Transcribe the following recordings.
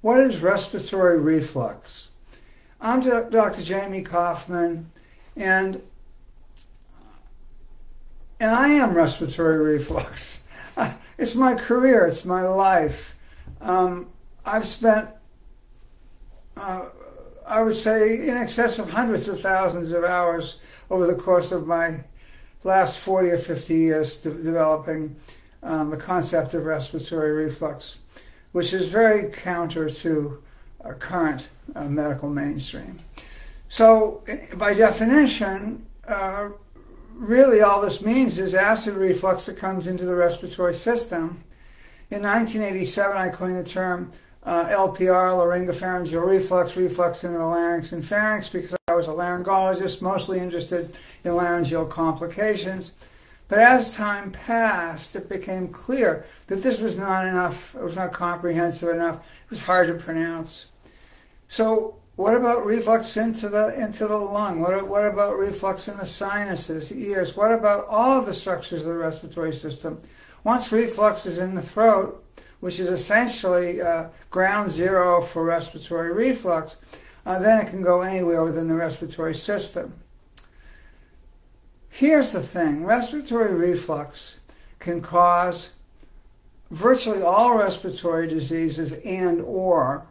What is respiratory reflux? I'm Dr. Jamie Koufman, and and I am respiratory reflux. It's my career. It's my life. Um, I've spent, uh, I would say, in excess of hundreds of thousands of hours over the course of my last 40 or 50 years de- developing um, the concept of respiratory reflux which is very counter to our current uh, medical mainstream. So, by definition, uh, really all this means is acid reflux that comes into the respiratory system. In 1987, I coined the term uh, LPR, laryngopharyngeal reflux, reflux into the larynx and pharynx, because I was a laryngologist, mostly interested in laryngeal complications. But as time passed, it became clear that this was not enough, it was not comprehensive enough, it was hard to pronounce. So, what about reflux into the, into the lung? What, what about reflux in the sinuses, the ears? What about all the structures of the respiratory system? Once reflux is in the throat, which is essentially uh, ground zero for respiratory reflux, uh, then it can go anywhere within the respiratory system. Here's the thing respiratory reflux can cause virtually all respiratory diseases and or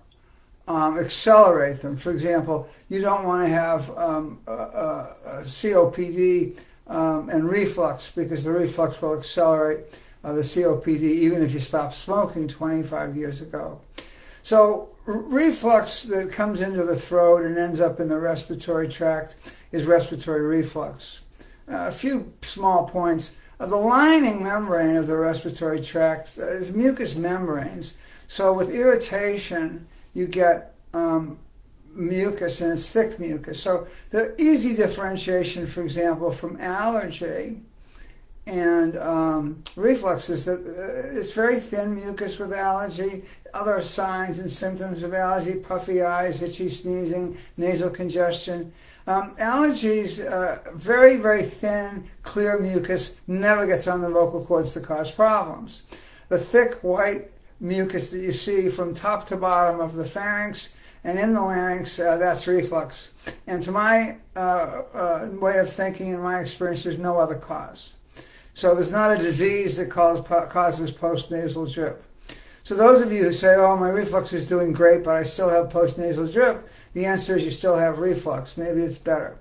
um, accelerate them. For example, you don't want to have um, a, a, COPD um, and reflux because the reflux will accelerate uh, the COPD even if you stop smoking 25 years ago. So reflux that comes into the throat and ends up in the respiratory tract is respiratory reflux a few small points. Uh, the lining membrane of the respiratory tract is mucous membranes. So with irritation, you get um, mucus and it's thick mucus. So the easy differentiation, for example, from allergy and um, reflux is that uh, it's very thin mucus with allergy. Other signs and symptoms of allergy, puffy eyes, itchy sneezing, nasal congestion. Um, allergies, uh, very, very thin, clear mucus, never gets on the vocal cords to cause problems. The thick white mucus that you see from top to bottom of the pharynx and in the larynx, uh, that's reflux. And to my uh, uh way of thinking, in my experience, there's no other cause. So there's not a disease that cause, causes postnasal drip. So those of you who say, oh, my reflux is doing great, but I still have postnasal drip, the answer is you still have reflux. Maybe it's better.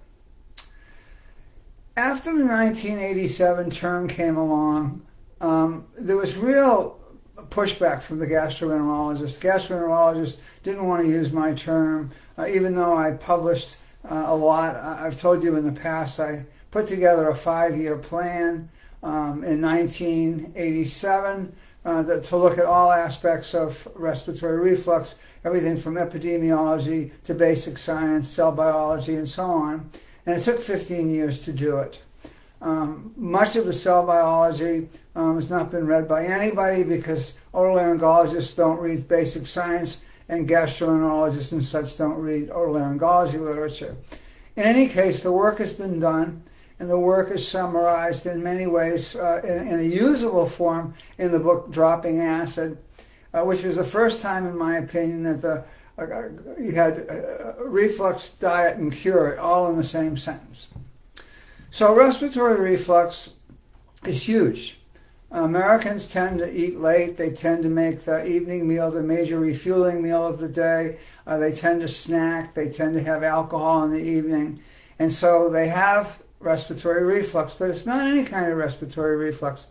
After the 1987 term came along, um, there was real pushback from the gastroenterologist. The gastroenterologist didn't want to use my term, uh, even though I published uh, a lot. I've told you in the past I put together a five-year plan um, in 1987 uh, to look at all aspects of respiratory reflux, everything from epidemiology to basic science, cell biology, and so on. And it took 15 years to do it. Um, much of the cell biology um, has not been read by anybody because otolaryngologists don't read basic science and gastroenterologists and such don't read otolaryngology literature. In any case, the work has been done and the work is summarized in many ways uh, in, in, a usable form in the book Dropping Acid, uh, which was the first time, in my opinion, that the uh, you had uh, reflux, diet, and cure all in the same sentence. So respiratory reflux is huge. Americans tend to eat late. They tend to make the evening meal the major refueling meal of the day. Uh, they tend to snack. They tend to have alcohol in the evening. And so they have respiratory reflux, but it's not any kind of respiratory reflux.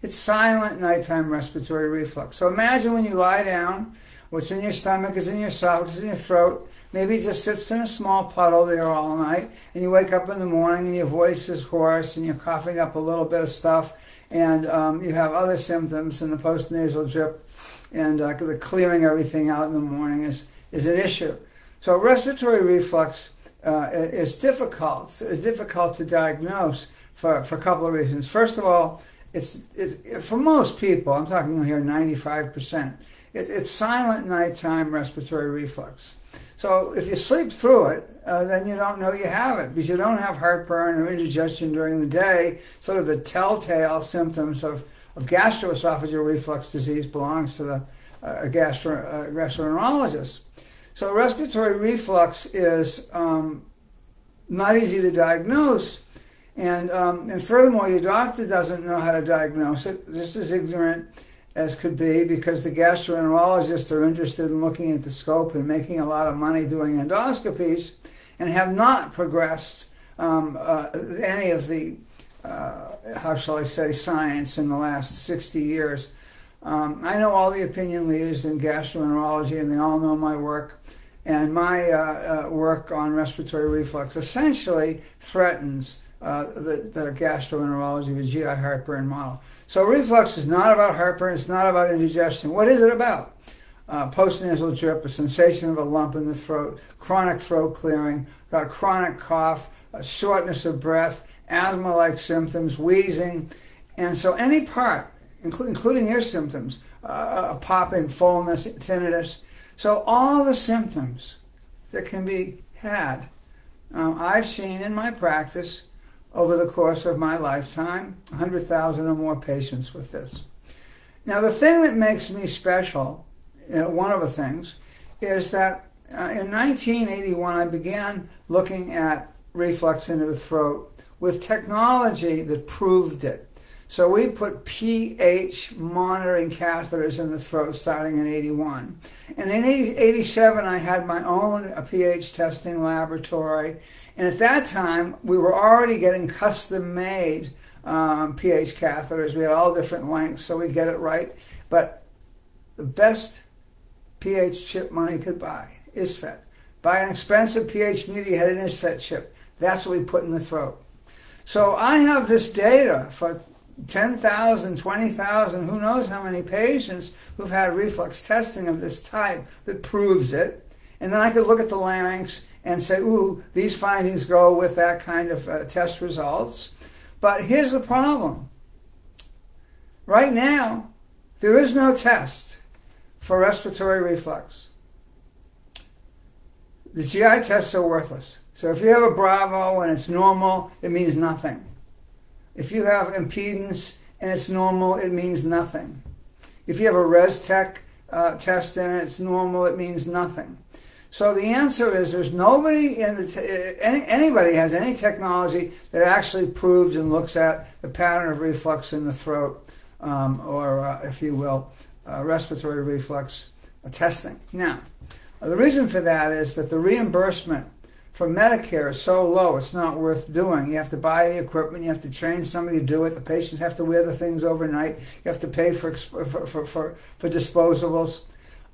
It's silent nighttime respiratory reflux. So imagine when you lie down, what's in your stomach is in your esophagus, in your throat. Maybe it just sits in a small puddle there all night, and you wake up in the morning and your voice is hoarse and you're coughing up a little bit of stuff, and um, you have other symptoms and the postnasal drip, and uh, the clearing everything out in the morning is, is an issue. So respiratory reflux uh, is difficult. It's difficult to diagnose for, for a couple of reasons. First of all, it's, it's for most people. I'm talking here 95 percent. It, it's silent nighttime respiratory reflux. So if you sleep through it, uh, then you don't know you have it because you don't have heartburn or indigestion during the day. Sort of the telltale symptoms of, of gastroesophageal reflux disease belongs to the a gastro, a gastroenterologist. So respiratory reflux is um, not easy to diagnose, and um, and furthermore, your doctor doesn't know how to diagnose it, just as ignorant as could be, because the gastroenterologists are interested in looking at the scope and making a lot of money doing endoscopies, and have not progressed um, uh, any of the uh, how shall I say science in the last 60 years. Um, I know all the opinion leaders in gastroenterology, and they all know my work. And my uh, uh work on respiratory reflux essentially threatens uh, the, the gastroenterology, the GI heartburn model. So reflux is not about heartburn, it's not about indigestion. What is it about? Uh, postnasal drip, a sensation of a lump in the throat, chronic throat clearing, got chronic cough, shortness of breath, asthma-like symptoms, wheezing, and so any part, including ear symptoms, uh, popping, fullness, tinnitus, so all the symptoms that can be had, um, I've seen in my practice over the course of my lifetime, 100,000 or more patients with this. Now, the thing that makes me special, you know, one of the things, is that uh, in 1981 I began looking at reflux into the throat with technology that proved it. So we put pH monitoring catheters in the throat starting in 81. And in 87, I had my own pH testing laboratory and at that time, we were already getting custom made um, pH catheters. We had all different lengths, so we get it right. But the best pH chip money could buy, is ISFET. Buy an expensive pH had an ISFET chip. That's what we put in the throat. So I have this data for 10,000, 20,000, who knows how many patients who've had reflux testing of this type that proves it. And then I could look at the larynx and say, ooh, these findings go with that kind of uh, test results. But here's the problem. Right now, there is no test for respiratory reflux. The GI tests are worthless. So if you have a Bravo and it's normal, it means nothing. If you have impedance and it's normal, it means nothing. If you have a ResTech uh, test and it's normal, it means nothing. So the answer is there's nobody in the te- any, anybody has any technology that actually proves and looks at the pattern of reflux in the throat, um, or uh, if you will, uh, respiratory reflux testing. Now, the reason for that is that the reimbursement for Medicare is so low, it's not worth doing. You have to buy the equipment, you have to train somebody to do it. The patients have to wear the things overnight. You have to pay for for for, for, for disposables.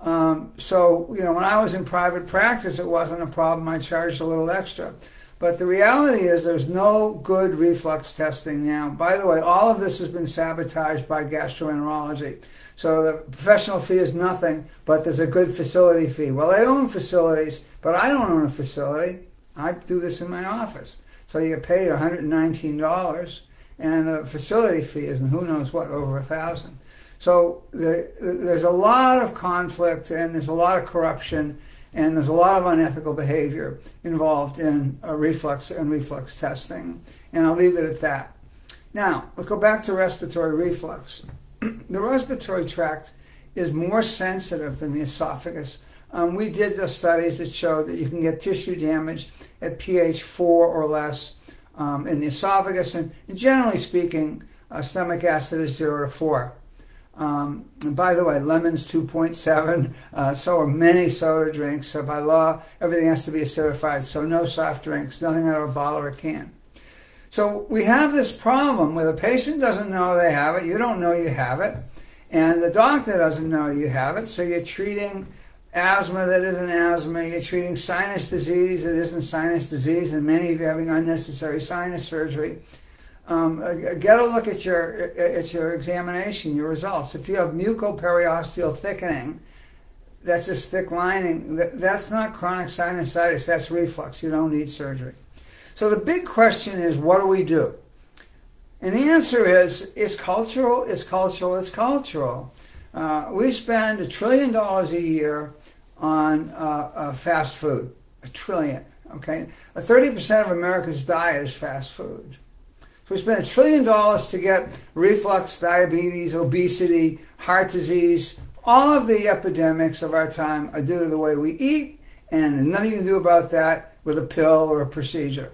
Um, so, you know, when I was in private practice, it wasn't a problem. I charged a little extra. But the reality is there's no good reflux testing now. By the way, all of this has been sabotaged by gastroenterology. So the professional fee is nothing, but there's a good facility fee. Well, they own facilities, but I don't own a facility. I do this in my office. So you get paid $119, and the facility fee is, who knows what, over a thousand. So the, there's a lot of conflict and there's a lot of corruption and there's a lot of unethical behavior involved in reflux and reflux testing. And I'll leave it at that. Now, we'll go back to respiratory reflux. the respiratory tract is more sensitive than the esophagus. Um, we did the studies that show that you can get tissue damage at pH 4 or less um, in the esophagus, and generally speaking, uh, stomach acid is 0 to 4. Um, and by the way, lemon's 2.7, uh, so are many soda drinks. So by law, everything has to be acidified. So no soft drinks, nothing out of a bottle or a can. So we have this problem where the patient doesn't know they have it, you don't know you have it, and the doctor doesn't know you have it. So you're treating asthma that isn't asthma, you're treating sinus disease that isn't sinus disease, and many of you are having unnecessary sinus surgery um, uh, get a look at your at your examination, your results. If you have mucoperiosteal thickening, that's this thick lining. That's not chronic sinusitis. That's reflux. You don't need surgery. So the big question is, what do we do? And the answer is, it's cultural. It's cultural. It's cultural. Uh, we spend a trillion dollars a year on uh, uh, fast food. A trillion. Okay, thirty percent of America's diet is fast food. So we spend a trillion dollars to get reflux, diabetes, obesity, heart disease, all of the epidemics of our time are due to the way we eat, and there's nothing you can do about that with a pill or a procedure.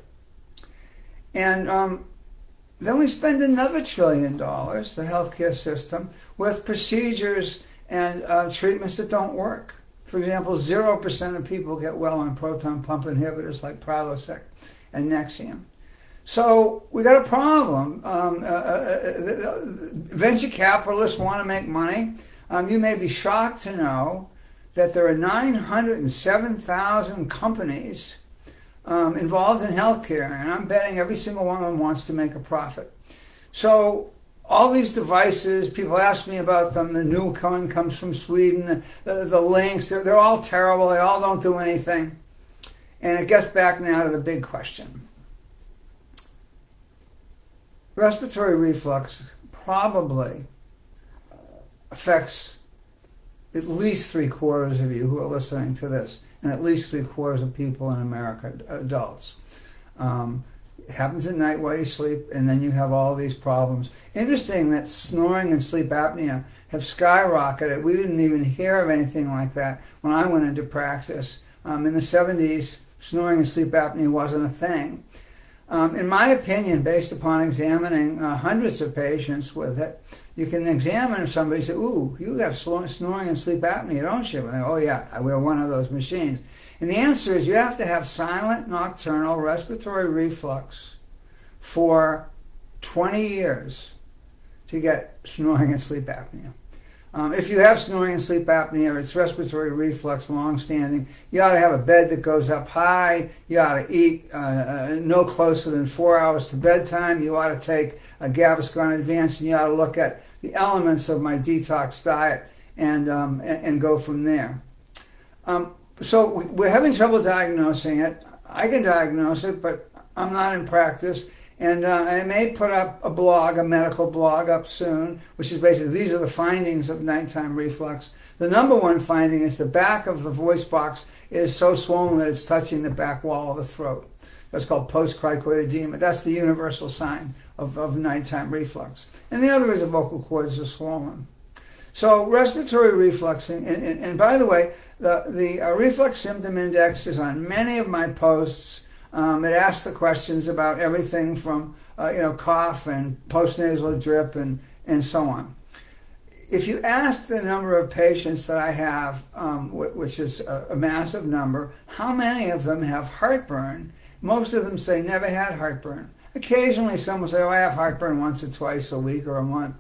And um, then we spend another trillion dollars, the healthcare system, with procedures and uh, treatments that don't work. For example, 0% of people get well on proton pump inhibitors like Prilosec and Nexium. So we got a problem. Um, uh, uh, uh venture capitalists want to make money. Um, you may be shocked to know that there are 907,000 companies um, involved in healthcare, and I'm betting every single one of them wants to make a profit. So all these devices, people ask me about them. The new one comes from Sweden. The, the, the links, they're, they're all terrible. They all don't do anything. And it gets back now to the big question. Respiratory reflux probably affects at least three quarters of you who are listening to this and at least three quarters of people in America, adults. Um, it happens at night while you sleep, and then you have all these problems. Interesting that snoring and sleep apnea have skyrocketed. We didn't even hear of anything like that when I went into practice. Um, in the 70s, snoring and sleep apnea wasn't a thing. Um, in my opinion, based upon examining uh, hundreds of patients with it, you can examine somebody and say, Ooh, you have snoring and sleep apnea, don't you? And they go, Oh, yeah, I wear one of those machines. And the answer is you have to have silent nocturnal respiratory reflux for 20 years to get snoring and sleep apnea. Um, if you have snoring and sleep apnea, or it's respiratory reflux, long-standing. You ought to have a bed that goes up high. You ought to eat uh, uh, no closer than four hours to bedtime. You ought to take a Gaviscon Advance, and you ought to look at the elements of my detox diet and um, and, and, go from there. Um, so we're having trouble diagnosing it. I can diagnose it, but I'm not in practice. And uh, I may put up a blog, a medical blog up soon, which is basically these are the findings of nighttime reflux. The number one finding is the back of the voice box is so swollen that it's touching the back wall of the throat. That's called post-cricoid edema. That's the universal sign of, of nighttime reflux. And the other is the vocal cords are swollen. So respiratory reflux, and, and, and by the way, the, the uh, reflux symptom index is on many of my posts. Um, it asks the questions about everything from uh, you know cough and postnasal drip and, and so on. If you ask the number of patients that I have, um, which is a, a massive number, how many of them have heartburn? Most of them say never had heartburn. Occasionally, some will say, "Oh, I have heartburn once or twice a week or a month."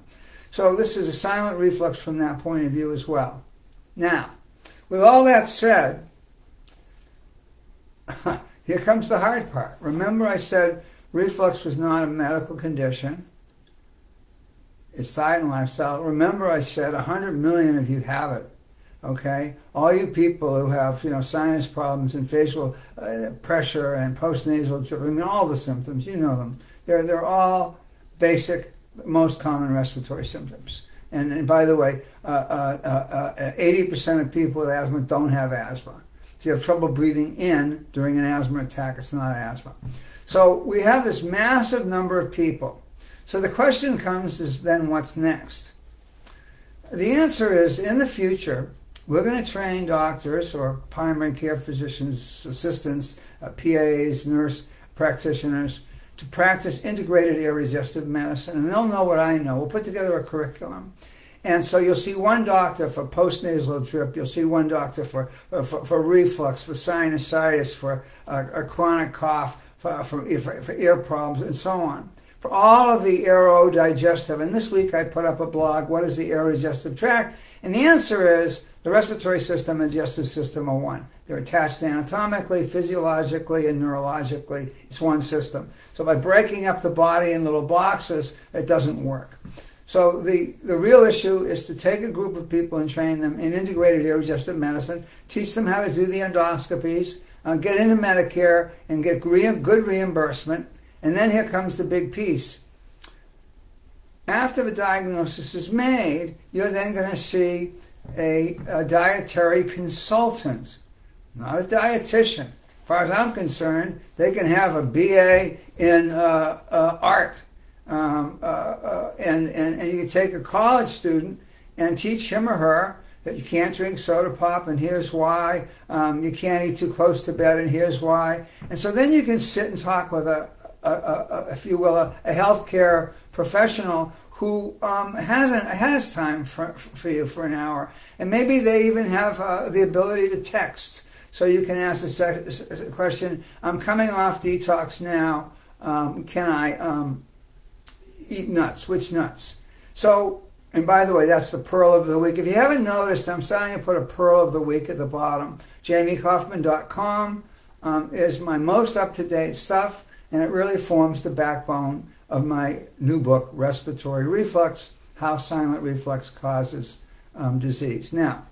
So this is a silent reflux from that point of view as well. Now, with all that said, here comes the hard part. Remember, I said reflux was not a medical condition. It's diet and lifestyle. Remember, I said 100 million of you have it. Okay, all you people who have you know sinus problems and facial uh, pressure and postnasal I mean all the symptoms, you know them. They're they're all basic, most common respiratory symptoms. And, and by the way, uh, uh, 80% of people with asthma don't have asthma. If you have trouble breathing in during an asthma attack, it's not asthma. So we have this massive number of people. So the question comes is then what's next? The answer is in the future, we're going to train doctors or primary care physicians, assistants, uh, PAs, nurse practitioners to practice integrated aerodigestive medicine, and they'll know what I know. We'll put together a curriculum. And so you'll see one doctor for postnasal drip, you'll see one doctor for, for, for reflux, for sinusitis, for uh, a chronic cough, for, for, for, ear problems, and so on. For all of the aerodigestive, and this week I put up a blog, What is the aerodigestive tract? And the answer is the respiratory system and digestive system are one. They're attached anatomically, physiologically, and neurologically. It's one system. So by breaking up the body in little boxes, it doesn't work. So the, the real issue is to take a group of people and train them in integrated digestive medicine, teach them how to do the endoscopies, uh, get into Medicare, and get re- good reimbursement. And then here comes the big piece. After the diagnosis is made, you're then going to see a, a dietary consultant, not a dietitian. As far as I'm concerned, they can have a BA in uh, uh, art, um, uh, uh, and, and, and you can take a college student and teach him or her that you can't drink soda pop, and here's why. Um, you can't eat too close to bed, and here's why. And so then you can sit and talk with a, a, a, if you will, a, a healthcare professional who um, has has time for, for you for an hour, and maybe they even have uh, the ability to text, so you can ask a, question. I'm coming off detox now. Um, can I um, eat nuts? Which nuts? So, and by the way, that's the pearl of the week. If you haven't noticed, I'm starting to put a pearl of the week at the bottom. JamieKoufman.com um, is my most up to date stuff, and it really forms the backbone of my new book, Respiratory Reflux How Silent Reflux Causes um, Disease. Now,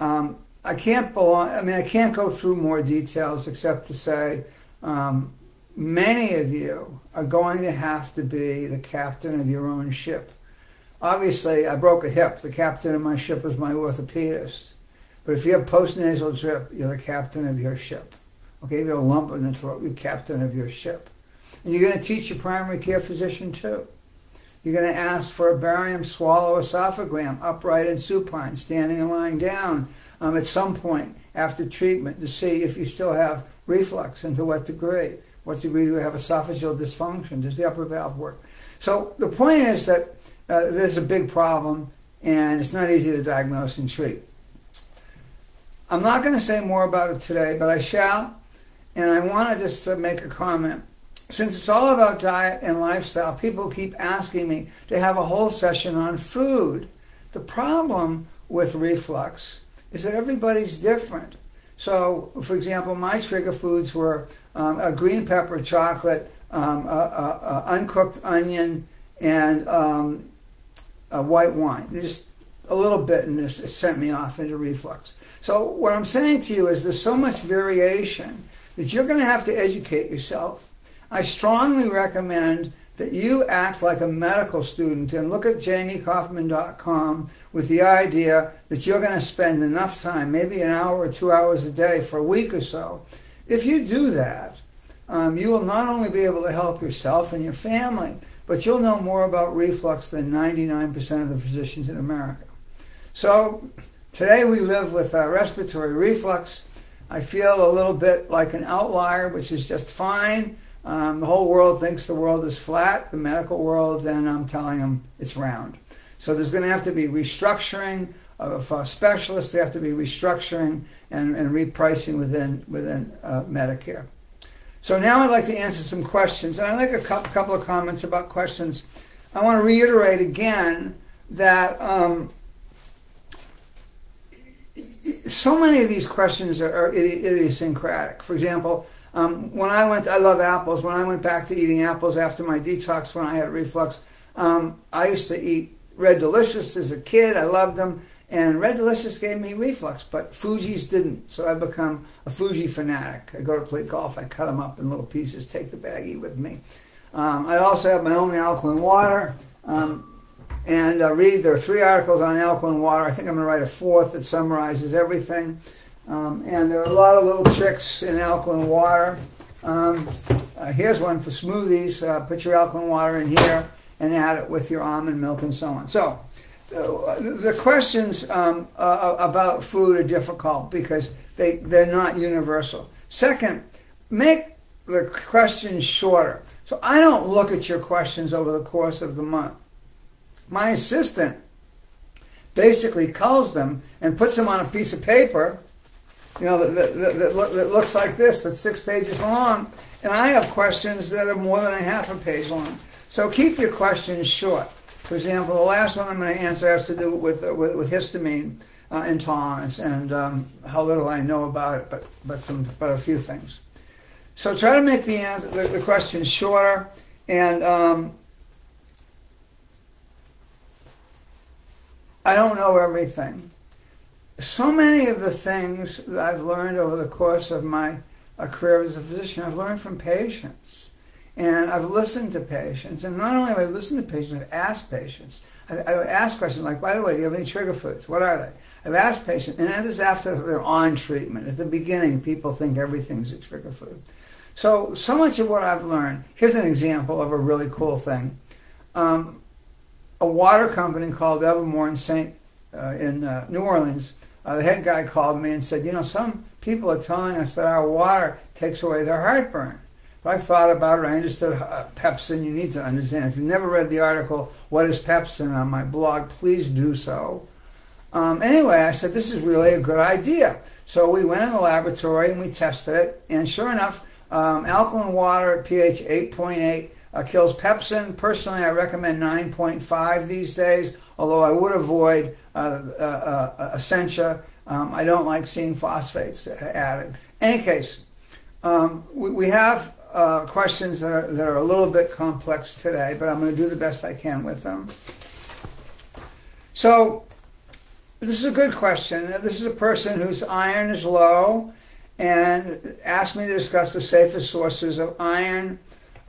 um, I can't belong, I mean, I can't go through more details except to say um, many of you are going to have to be the captain of your own ship. Obviously, I broke a hip. The captain of my ship was my orthopedist. But if you have postnasal drip, you're the captain of your ship. Okay, if you have a lump in the throat, you're captain of your ship. And you're going to teach your primary care physician too. You're going to ask for a barium swallow esophagram, upright and supine, standing and lying down um, at some point after treatment to see if you still have reflux and to what degree. What degree do you have esophageal dysfunction? Does the upper valve work? So the point is that uh, there's a big problem and it's not easy to diagnose and treat. I'm not going to say more about it today, but I shall. And I want to just make a comment. Since it's all about diet and lifestyle, people keep asking me to have a whole session on food. The problem with reflux is that everybody's different. So, for example, my trigger foods were um, a green pepper chocolate, um, a, a, a uncooked onion, and um, a white wine. Just a little bit, and this sent me off into reflux. So, what I'm saying to you is there's so much variation that you're going to have to educate yourself. I strongly recommend that you act like a medical student and look at jamiekoufman.com with the idea that you're going to spend enough time, maybe an hour or two hours a day for a week or so. If you do that, um, you will not only be able to help yourself and your family, but you'll know more about reflux than 99% of the physicians in America. So today we live with uh, respiratory reflux. I feel a little bit like an outlier, which is just fine. Um, the whole world thinks the world is flat, the medical world, then I'm telling them it's round. So there's going to have to be restructuring of uh, specialists. There have to be restructuring and, and repricing within within uh, Medicare. So now I'd like to answer some questions, and I'd like a couple of comments about questions. I want to reiterate again that um, so many of these questions are, are idiosyncratic. For example, um, when I went, I love apples. When I went back to eating apples after my detox, when I had reflux, um, I used to eat Red Delicious as a kid. I loved them, and Red Delicious gave me reflux, but Fuji's didn't. So I've become a Fuji fanatic. I go to play golf. I cut them up in little pieces, take the baggie with me. Um, I also have my own alkaline water. Um, and uh, read. There are three articles on alkaline water. I think I'm going to write a fourth that summarizes everything. Um, and there are a lot of little tricks in alkaline water. Um, uh, here's one for smoothies. Uh, put your alkaline water in here and add it with your almond milk and so on. So uh, the questions um, about food are difficult because they, they're not universal. Second, make the questions shorter. So I don't look at your questions over the course of the month. My assistant basically culls them and puts them on a piece of paper you know, that, that, that, that, looks like this, that's six pages long. And I have questions that are more than a half a page long. So keep your questions short. For example, the last one I'm going to answer has to do with, uh, with, with histamine uh, intolerance and um, how little I know about it, but, but, some, but a few things. So try to make the, answer, the, the questions shorter and um, I don't know everything so many of the things that I've learned over the course of my career as a physician, I've learned from patients. And I've listened to patients. And not only have I listened to patients, I've asked patients. I, I ask questions like, by the way, do you have any trigger foods? What are they? I've asked patients, and that is after they're on treatment. At the beginning, people think everything's a trigger food. So, so much of what I've learned, here's an example of a really cool thing. Um, a water company called Evamor in St. uh, in uh, New Orleans, uh, the head guy called me and said, you know, some people are telling us that our water takes away their heartburn. If I thought about it. I understood uh, pepsin. You need to understand. If you've never read the article, What is Pepsin, on my blog, please do so. Um, anyway, I said, this is really a good idea. So we went in the laboratory and we tested it. And sure enough, um, alkaline water at pH 8.8 uh, kills pepsin. Personally, I recommend 9.5 these days, although I would avoid Essentia. Um, I don't like seeing phosphates added. Any case, um, we, we, have uh, questions that are, that are a little bit complex today, but I'm going to do the best I can with them. So, this is a good question. This is a person whose iron is low and asked me to discuss the safest sources of iron.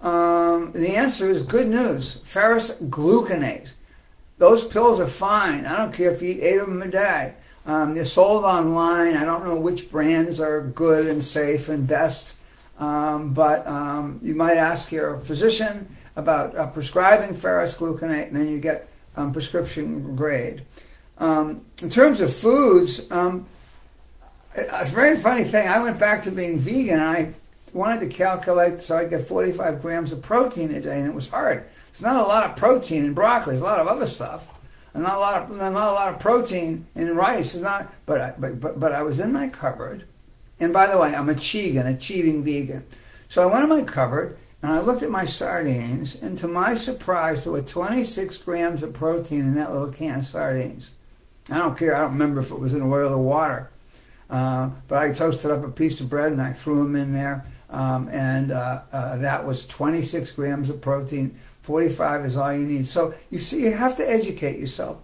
Um, the answer is good news ferrous gluconate. Those pills are fine. I don't care if you eat eight of them a day. Um, they're sold online. I don't know which brands are good and safe and best, um, but um, you might ask your physician about uh, prescribing ferrous gluconate, and then you get um, prescription grade. Um, in terms of foods, um, a very funny thing. I went back to being vegan. I wanted to calculate so I get 45 grams of protein a day, and it was hard. It's not a lot of protein in broccoli. It's a lot of other stuff, and not a lot of not a lot of protein in rice. It's not. But I, but but but I was in my cupboard, and by the way, I'm a chegan, a cheating vegan. So I went in my cupboard and I looked at my sardines, and to my surprise, there were 26 grams of protein in that little can of sardines. I don't care. I don't remember if it was in oil or water. Uh, but I toasted up a piece of bread and I threw them in there. Um, and uh, uh, that was 26 grams of protein. 45 is all you need. So you see, you have to educate yourself.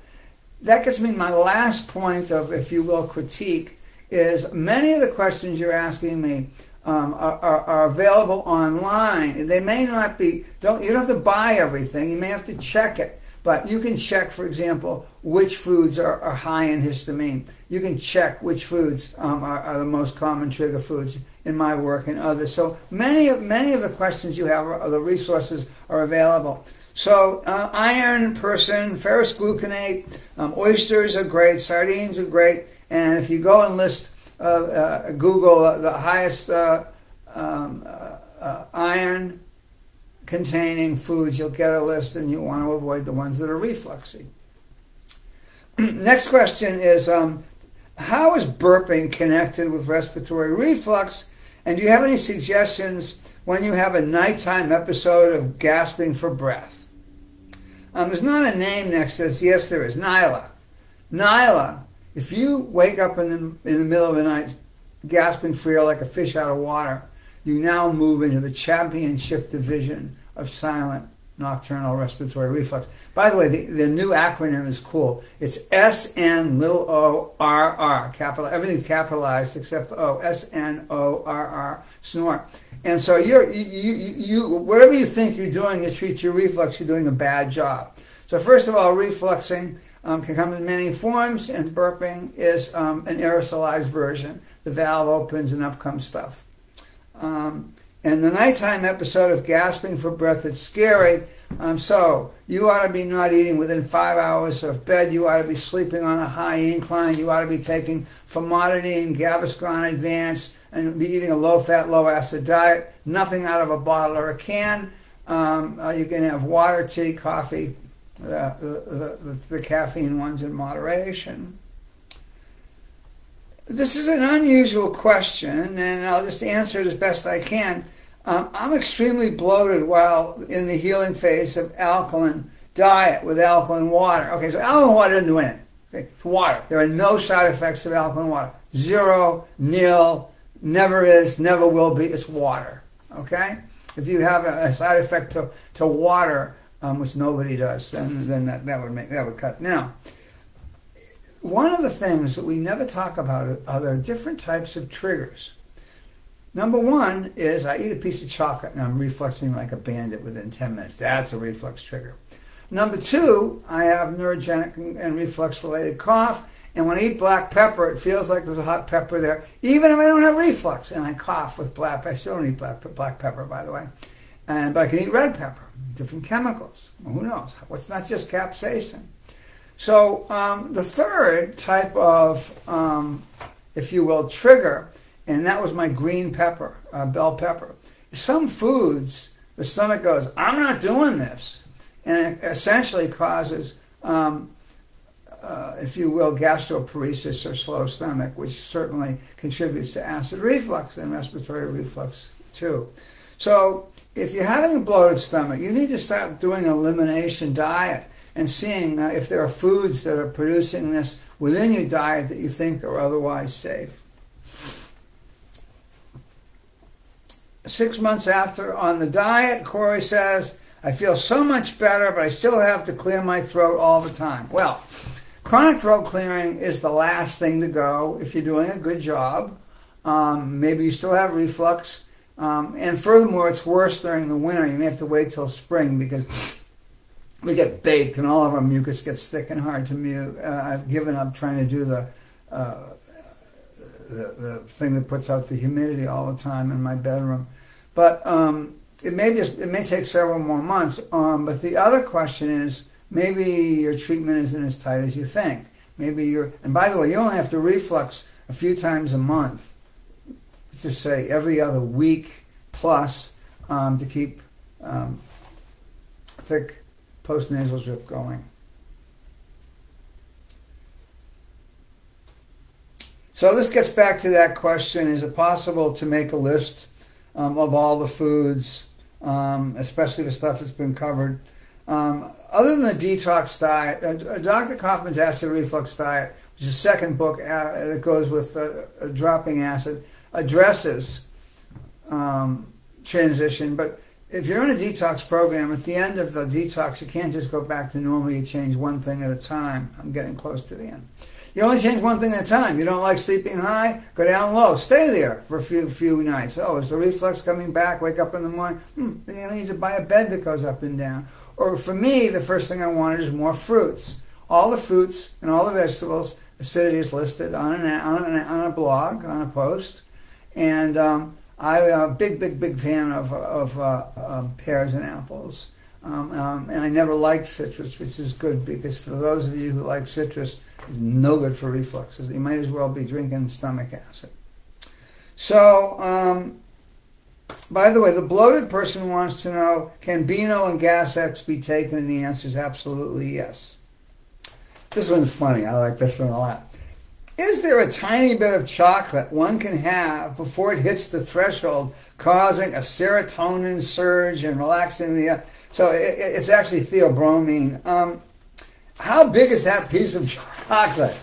That gets me my last point of, if you will, critique is many of the questions you're asking me um, are, are, are, available online. They may not be. Don't you don't have to buy everything. You may have to check it. But you can check, for example, which foods are, are high in histamine. You can check which foods um, are, are, the most common trigger foods in my work and others. So many of many of the questions you have, are, the resources are available. So uh, iron, person, ferrous gluconate, um, oysters are great, sardines are great, and if you go and list uh, uh, Google uh, the highest uh, um, uh, iron containing foods, you'll get a list and you want to avoid the ones that are refluxy. Next question is um, How is burping connected with respiratory reflux? And do you have any suggestions when you have a nighttime episode of gasping for breath? Um, there's not a name next to. Yes, there is. Nyla. Nyla, if you wake up in the, in the middle of the night gasping for air like a fish out of water, you now move into the championship division of silent nocturnal respiratory reflux. By the way, the, the new acronym is cool. It's S N little O R R capital. Everything's capitalized except O. S N O R R snort. And so you're you, you, you whatever you think you're doing to treat your reflux, you're doing a bad job. So first of all, refluxing um, can come in many forms, and burping is um, an aerosolized version. The valve opens and up comes stuff. Um, and the nighttime episode of gasping for breath, it's scary. Um, so you ought to be not eating within five hours of bed. You ought to be sleeping on a high incline. You ought to be taking famotidine, Gaviscon Advance, and be eating a low-fat, low-acid diet. Nothing out of a bottle or a can. Um, uh, you can have water, tea, coffee, uh, the, the, the caffeine ones in moderation. This is an unusual question, and I'll just answer it as best I can. Um, I'm extremely bloated while in the healing phase of alkaline diet with alkaline water. Okay, so alkaline water doesn't do anything. Okay, it's water. There are no side effects of alkaline water. Zero, nil, never is, never will be. It's water. Okay? If you have a, a side effect to, to water, um, which nobody does, then, then that, that would make that would cut. Now, one of the things that we never talk about are the different types of triggers. Number one is I eat a piece of chocolate and I'm refluxing like a bandit within 10 minutes. That's a reflux trigger. Number two, I have neurogenic and reflux related cough. And when I eat black pepper, it feels like there's a hot pepper there, even if I don't have reflux. And I cough with black pepper. I still don't eat black, black pepper, by the way. And, but I can eat red pepper, different chemicals. Well, who knows? What's not just capsaicin. So um, the third type of, um, if you will, trigger, and that was my green pepper, uh, bell pepper. Some foods, the stomach goes, I'm not doing this. And it essentially causes, um, uh, if you will, gastroparesis or slow stomach, which certainly contributes to acid reflux and respiratory reflux too. So if you're having a bloated stomach, you need to start doing elimination diet and seeing uh, if there are foods that are producing this within your diet that you think are otherwise safe. Six months after on the diet, Corey says, I feel so much better, but I still have to clear my throat all the time. Well, chronic throat clearing is the last thing to go if you're doing a good job. Um, maybe you still have reflux. Um, and furthermore, it's worse during the winter. You may have to wait till spring because we get baked and all of our mucus gets thick and hard to mute. Uh, I've given up trying to do the, uh, the, the thing that puts out the humidity all the time in my bedroom. But um, it may just it may take several more months. Um, but the other question is maybe your treatment isn't as tight as you think. Maybe you're and by the way, you only have to reflux a few times a month. Let's just say every other week plus um, to keep um, thick postnasal drip going. So this gets back to that question: Is it possible to make a list um, of all the foods, um, especially the stuff that's been covered? Um, other than the detox diet, uh, Dr. Koufman's acid reflux diet, which is the second book uh, that goes with uh, dropping acid, addresses um, transition, but if you're in a detox program, at the end of the detox, you can't just go back to normal. You change one thing at a time. I'm getting close to the end. You only change one thing at a time. You don't like sleeping high? Go down low. Stay there for a few few nights. Oh, is the reflux coming back? Wake up in the morning. Hmm, you need to buy a bed that goes up and down. Or for me, the first thing I wanted is more fruits. All the fruits and all the vegetables. Acidity is listed on an on, an, on a blog on a post, and um, I'm a big, big, big fan of, of uh, pears and apples. Um, um, and I never liked citrus, which is good because for those of you who like citrus, it's no good for refluxes. You might as well be drinking stomach acid. So, um, by the way, the bloated person wants to know can Beano and Gas X be taken? And the answer is absolutely yes. This one's funny. I like this one a lot. Is there a tiny bit of chocolate one can have before it hits the threshold, causing a serotonin surge and relaxing the. So it, it's actually theobromine. Um, how big is that piece of chocolate?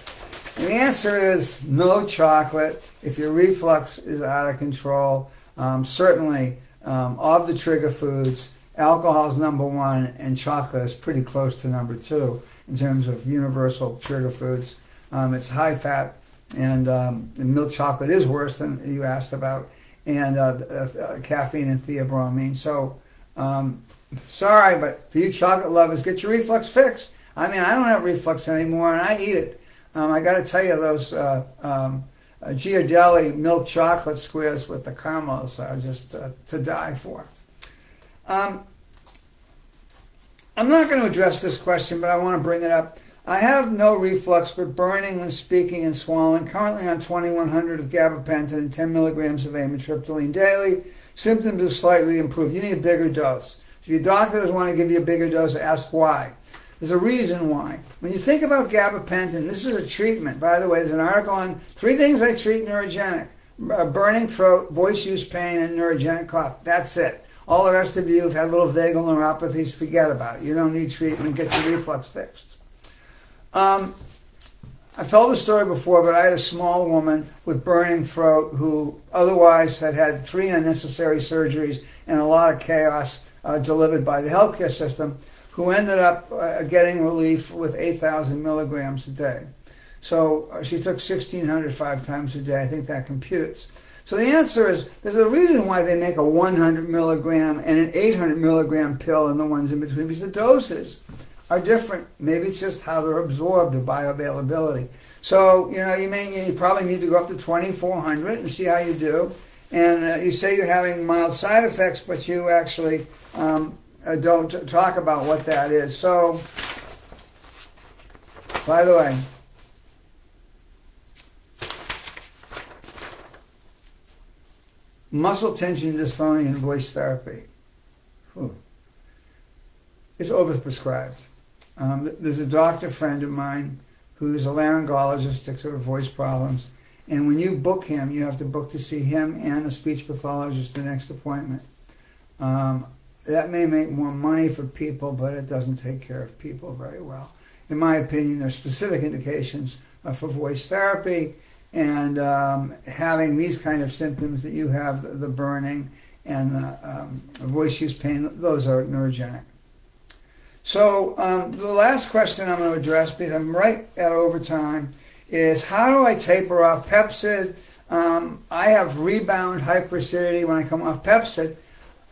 And the answer is no chocolate. If your reflux is out of control, um, certainly um, of the trigger foods, alcohol is number one, and chocolate is pretty close to number two in terms of universal trigger foods. Um, it's high fat, and um, milk chocolate is worse than you asked about, and uh, uh, caffeine and theobromine. So, um, sorry, but for you chocolate lovers, get your reflux fixed. I mean, I don't have reflux anymore, and I eat it. Um, I got to tell you, those uh, um, uh, Ghirardelli milk chocolate squares with the caramels are just uh, to die for. Um, I'm not going to address this question, but I want to bring it up. I have no reflux, but burning when speaking and swallowing. Currently on 2100 of gabapentin and 10 milligrams of amitriptyline daily. Symptoms have slightly improved. You need a bigger dose. If your doctor doesn't want to give you a bigger dose, ask why. There's a reason why. When you think about gabapentin, this is a treatment. By the way, there's an article on three things I treat neurogenic uh, burning throat, voice use pain, and neurogenic cough. That's it. All the rest of you have had little vagal neuropathies, forget about it. You don't need treatment. Get your reflux fixed. Um, I've told the story before, but I had a small woman with burning throat who otherwise had had three unnecessary surgeries and a lot of chaos uh, delivered by the healthcare system, who ended up uh, getting relief with 8,000 milligrams a day. So uh, she took 1,600 five times a day. I think that computes. So the answer is there's a reason why they make a 100 milligram and an 800 milligram pill and the ones in between because the doses are different. Maybe it's just how they're absorbed, the bioavailability. So, you know, you may you probably need to go up to 2400 and see how you do. And uh, you say you're having mild side effects, but you actually um, uh, don't talk about what that is. So, By the way, muscle tension dysphonia and voice therapy. Whew. It's overprescribed. Um, there's a doctor friend of mine who's a laryngologist, takes over voice problems. And when you book him, you have to book to see him and a speech pathologist the next appointment. Um, that may make more money for people, but it doesn't take care of people very well. In my opinion, there's specific indications uh, for voice therapy and um, having these kind of symptoms that you have, the, the burning and the um, voice use pain, those are neurogenic. So um, the last question I'm going to address, because I'm right at overtime, is how do I taper off Pepcid? Um, I have rebound hyperacidity when I come off Pepcid.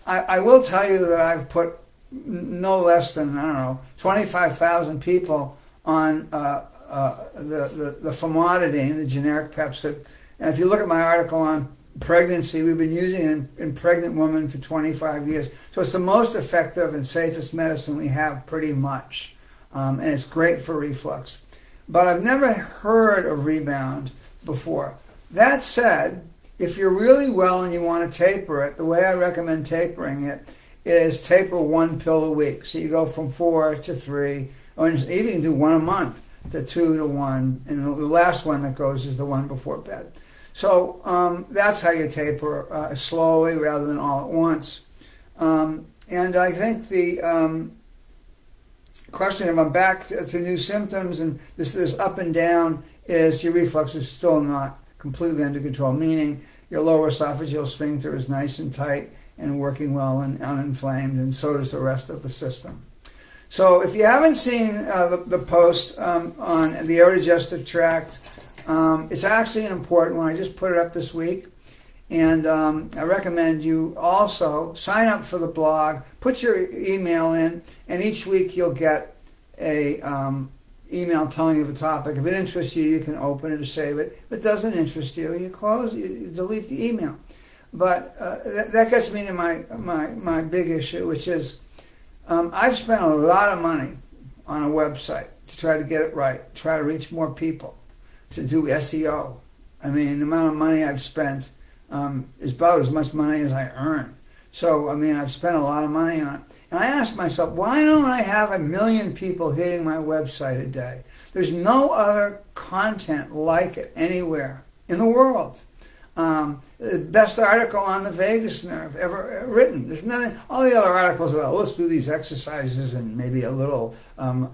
I, I, will tell you that I've put no less than, I don't know, 25,000 people on uh, uh, the, the, the famotidine, the generic Pepcid. And if you look at my article on pregnancy, we've been using it in, in pregnant women for 25 years. So it's the most effective and safest medicine we have, pretty much. Um, and it's great for reflux. But I've never heard of rebound before. That said, if you're really well and you want to taper it, the way I recommend tapering it is taper one pill a week. So you go from four to three, or even do one a month to two to one, and the last one that goes is the one before bed. So um, that's how you taper uh, slowly rather than all at once. Um, and I think the um, question, if I'm back to, to, new symptoms and this, this up and down, is your reflux is still not completely under control, meaning your lower esophageal sphincter is nice and tight and working well and uninflamed, and so does the rest of the system. So if you haven't seen uh, the, the, post um, on the aerodigestive tract, um, it's actually an important one. I just put it up this week. And um, I recommend you also sign up for the blog, put your email in, and each week you'll get a um, email telling you the topic. If it interests you, you can open it or save it. If it doesn't interest you, you close, you delete the email. But uh, that, that, gets me to my, my, my big issue, which is um, I've spent a lot of money on a website to try to get it right, try to reach more people, to do SEO. I mean, the amount of money I've spent um, is about as much money as I earn. So, I mean, I've spent a lot of money on it. And I asked myself, why don't I have a million people hitting my website a day? There's no other content like it anywhere in the world. Um, the best article on the vagus nerve ever written. There's nothing. All the other articles about let's do these exercises and maybe a little um,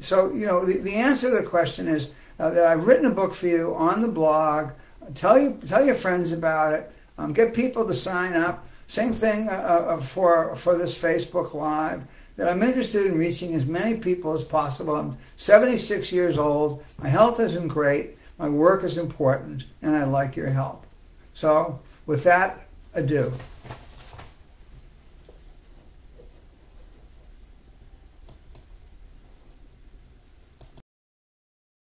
So you know the, the answer to the question is uh, that I've written a book for you on the blog. Tell you tell your friends about it. Um, get people to sign up. Same thing uh, uh, for for this Facebook Live. That I'm interested in reaching as many people as possible. I'm 76 years old. My health isn't great. My work is important, and I like your help. So, with that, adieu.